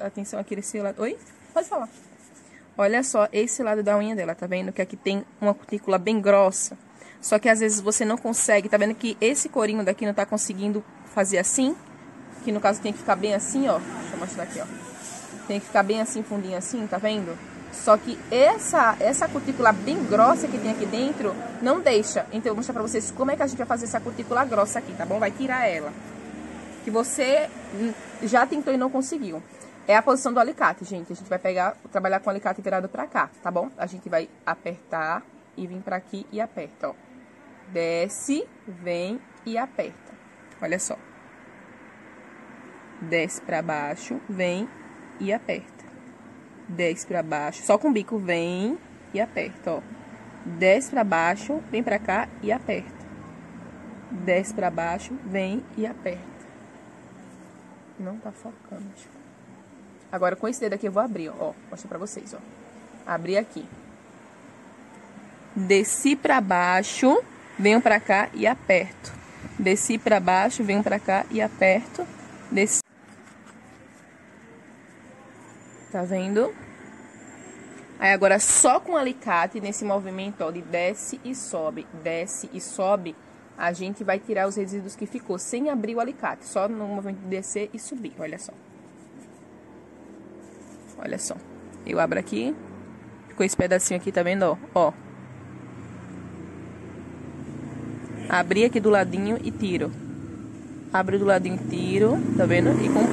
atenção aqui nesse lado. Oi? Pode falar. Olha só esse lado da unha dela, tá vendo? Que aqui tem uma cutícula bem grossa. Só que às vezes você não consegue, tá vendo que esse corinho daqui não tá conseguindo fazer assim? Que no caso tem que ficar bem assim, ó. Deixa eu mostrar aqui, ó. Tem que ficar bem assim, fundinho assim, tá vendo? Só que essa, essa cutícula bem grossa que tem aqui dentro, não deixa. Então eu vou mostrar pra vocês como é que a gente vai fazer essa cutícula grossa aqui, tá bom? Vai tirar ela. Que você já tentou e não conseguiu. É a posição do alicate, gente. A gente vai pegar, trabalhar com o alicate virado pra cá, tá bom? A gente vai apertar e vir pra aqui e aperta, ó. Desce, vem e aperta. Olha só. Desce pra baixo, vem e aperta. Desce pra baixo, só com o bico vem e aperta, ó. Desce pra baixo, vem pra cá e aperta. Desce pra baixo, vem e aperta. Não tá focando. Agora, com esse dedo aqui, eu vou abrir, ó. Mostrar pra vocês, ó. Abrir aqui. Desci pra baixo, venho pra cá e aperto. Desci pra baixo, venho pra cá e aperto. Desci. Tá vendo? Aí agora só com o alicate, nesse movimento, ó, de desce e sobe, desce e sobe, a gente vai tirar os resíduos que ficou, sem abrir o alicate, só no movimento de descer e subir, olha só. Olha só. Eu abro aqui. Ficou esse pedacinho aqui, tá vendo, ó? Ó. Abri aqui do ladinho e tiro. Abro do ladinho e tiro, tá vendo? E com...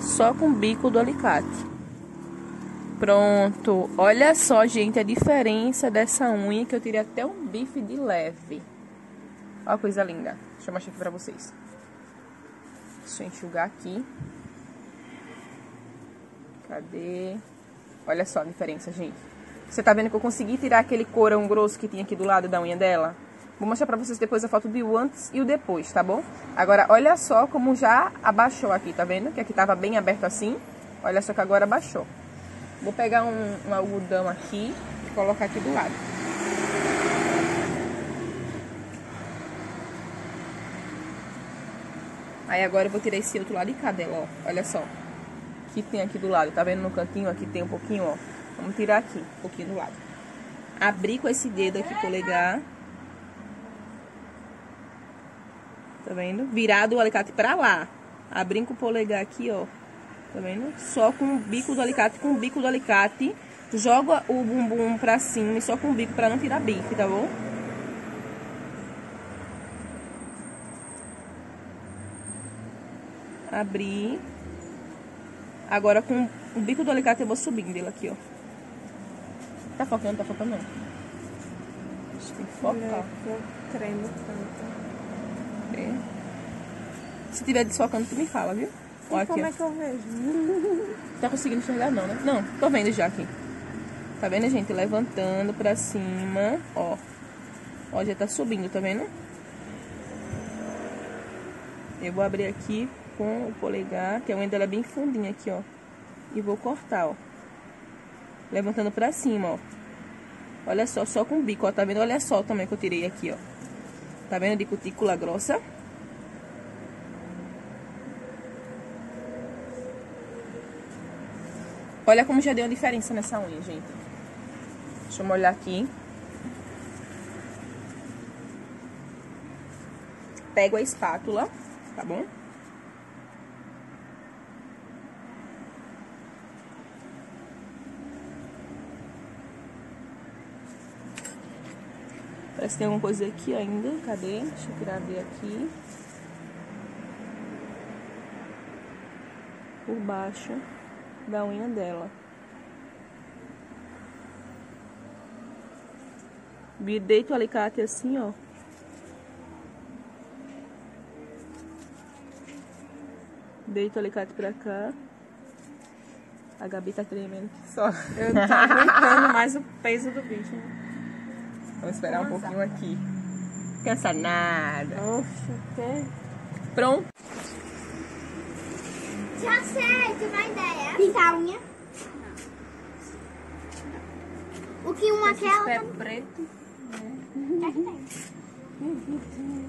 Só com o bico do alicate. Pronto. Olha só, gente, a diferença dessa unha que eu tirei até um bife de leve. Olha a coisa linda. Deixa eu mostrar aqui pra vocês. Deixa eu enxugar aqui. Cadê? Olha só a diferença, gente. Você tá vendo que eu consegui tirar aquele corão grosso que tinha aqui do lado da unha dela? Vou mostrar pra vocês depois a foto do antes e o depois, tá bom? Agora, olha só como já abaixou aqui, tá vendo? Que aqui tava bem aberto assim. Olha só que agora abaixou. Vou pegar um, um algodão aqui e colocar aqui do lado. Aí agora eu vou tirar esse outro lado de cá dela, ó. Olha só. Que tem aqui do lado. Tá vendo no cantinho? Aqui tem um pouquinho, ó. Vamos tirar aqui, um pouquinho do lado. Abrir com esse dedo aqui, polegar. Tá vendo? Virado o alicate pra lá. Abrir com o polegar aqui, ó. Tá vendo? Só com o bico do alicate. Com o bico do alicate, joga o bumbum pra cima e só com o bico pra não tirar bife, tá bom? Abrir. Agora com o bico do alicate eu vou subindo ele aqui, ó. Tá focando? Tá focando não. Acho que tem que focar. Eu tremo tanto. É. Se tiver desfocando, tu me fala, viu? Ó, E aqui, como ó. é que eu vejo? Tá conseguindo enxergar não, né? Não, tô vendo já aqui. Tá vendo, gente? Levantando pra cima, ó. Ó, já tá subindo, tá vendo? Eu vou abrir aqui com o polegar, que a unha dela é bem fundinha aqui, ó. E vou cortar, ó. Levantando pra cima, ó. Olha só, só com o bico, ó. Tá vendo? Olha só o tamanho que eu tirei aqui, ó. Tá vendo de cutícula grossa? Olha como já deu uma diferença nessa unha, gente. Deixa eu molhar aqui. Pego a espátula, tá bom? Parece que tem alguma coisa aqui ainda. Cadê? Deixa eu tirar ver aqui. Por baixo da unha dela. Vi- Deito o alicate assim, ó. Deito o alicate pra cá. A Gabi tá tremendo que só. Eu tô aguentando mais o peso do bicho. né? Vamos esperar um pouquinho aqui. Cansa nada. Oxe, que... Pronto. Já sei, tive uma ideia. Pintar a unha. O que uma quer, a Pé outra preto. não tem.